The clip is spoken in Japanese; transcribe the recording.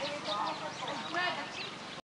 えっ?